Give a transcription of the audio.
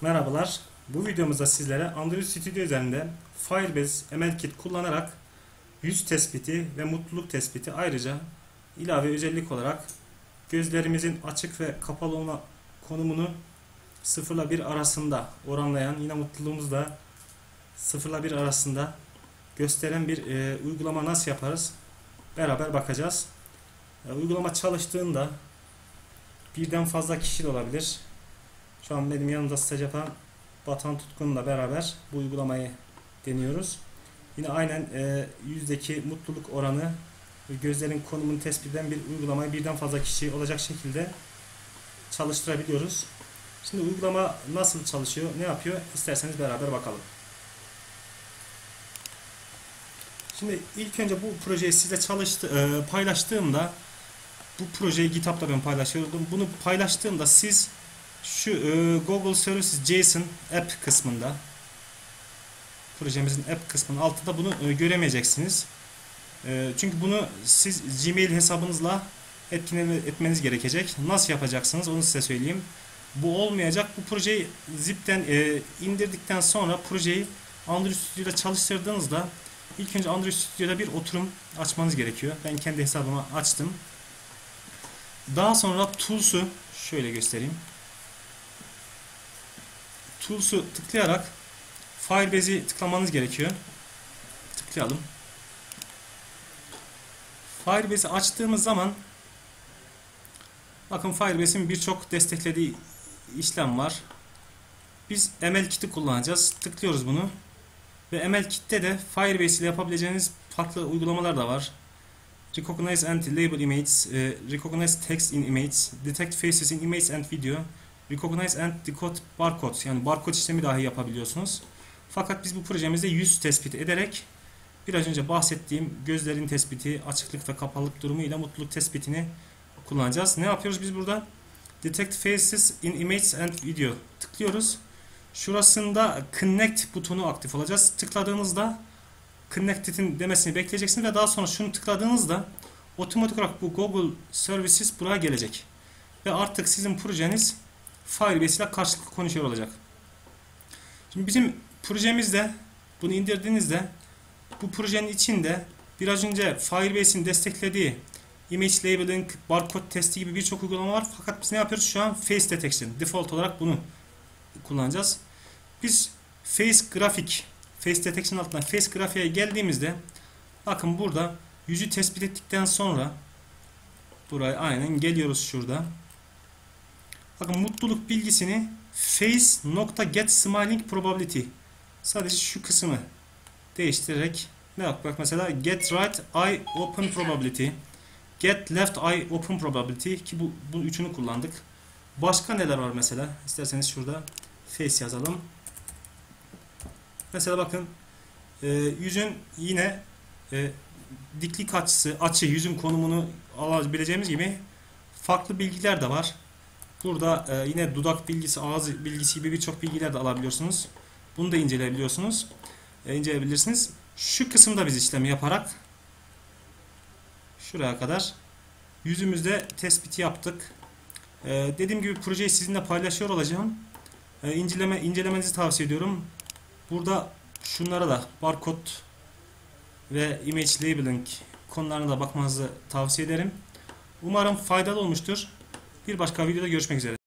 Merhabalar. Bu videomuzda sizlere Android Studio üzerinde Firebase ML Kit kullanarak yüz tespiti ve mutluluk tespiti ayrıca ilave özellik olarak gözlerimizin açık ve kapalı olma konumunu 0 ile 1 arasında oranlayan yine mutluluğumuz da 0 ile 1 arasında gösteren bir e, uygulama nasıl yaparız beraber bakacağız. E, uygulama çalıştığında birden fazla kişi de olabilir. Şu an benim yanımda staj yapan Batan Tutkun'la beraber bu uygulamayı deniyoruz. Yine aynen e, yüzdeki mutluluk oranı gözlerin konumunu tespit eden bir uygulamayı birden fazla kişi olacak şekilde çalıştırabiliyoruz. Şimdi uygulama nasıl çalışıyor, ne yapıyor isterseniz beraber bakalım. Şimdi ilk önce bu projeyi size çalıştı, e, paylaştığımda bu projeyi GitHub'da ben paylaşıyordum. Bunu paylaştığımda siz şu e, Google Services JSON App kısmında projemizin app kısmının altında bunu e, göremeyeceksiniz. E, çünkü bunu siz Gmail hesabınızla etkin etmeniz gerekecek. Nasıl yapacaksınız onu size söyleyeyim. Bu olmayacak. Bu projeyi zip'ten e, indirdikten sonra projeyi Android Studio'da çalıştırdığınızda ilk önce Android Studio'da bir oturum açmanız gerekiyor. Ben kendi hesabıma açtım. Daha sonra Tools'u şöyle göstereyim. Tools'u tıklayarak Firebase'i tıklamanız gerekiyor. Tıklayalım. Firebase'i açtığımız zaman bakın Firebase'in birçok desteklediği işlem var. Biz ML Kit'i kullanacağız. Tıklıyoruz bunu. Ve ML Kit'te de Firebase ile yapabileceğiniz farklı uygulamalar da var. Recognize and label images, e, recognize text in image, detect faces in image and video, recognize and decode barcode yani barkod işlemi dahi yapabiliyorsunuz. Fakat biz bu projemizde yüz tespit ederek biraz önce bahsettiğim gözlerin tespiti, açıklık ve kapalılık durumu ile mutluluk tespitini kullanacağız. Ne yapıyoruz biz burada? Detect faces in image and video tıklıyoruz. Şurasında connect butonu aktif olacağız. Tıkladığınızda connected'in demesini bekleyeceksiniz ve daha sonra şunu tıkladığınızda otomatik olarak bu Google Services buraya gelecek. Ve artık sizin projeniz Firebase ile karşılıklı konuşuyor olacak. Şimdi bizim projemizde bunu indirdiğinizde bu projenin içinde biraz önce Firebase'in desteklediği image labeling, barcode testi gibi birçok uygulama var. Fakat biz ne yapıyoruz? Şu an face detection. Default olarak bunu kullanacağız. Biz face grafik, face detection altından face grafiğe geldiğimizde bakın burada yüzü tespit ettikten sonra buraya aynen geliyoruz şurada. Bakın mutluluk bilgisini face nokta get smiling probability sadece şu kısmı değiştirerek ne yap bak mesela get right eye open probability get left eye open probability ki bu, bu üçünü kullandık. Başka neler var mesela? İsterseniz şurada face yazalım. Mesela bakın e, yüzün yine e, diklik açısı, açı, yüzün konumunu alabileceğimiz gibi farklı bilgiler de var. Burada e, yine dudak bilgisi, ağız bilgisi gibi birçok bilgiler de alabiliyorsunuz. Bunu da inceleyebiliyorsunuz. E, inceleyebilirsiniz. Şu kısımda biz işlemi yaparak şuraya kadar yüzümüzde tespiti yaptık. E, dediğim gibi projeyi sizinle paylaşıyor olacağım. E, inceleme incelemenizi tavsiye ediyorum. Burada şunlara da barkod ve image labeling konularına da bakmanızı tavsiye ederim. Umarım faydalı olmuştur. Bir başka videoda görüşmek üzere.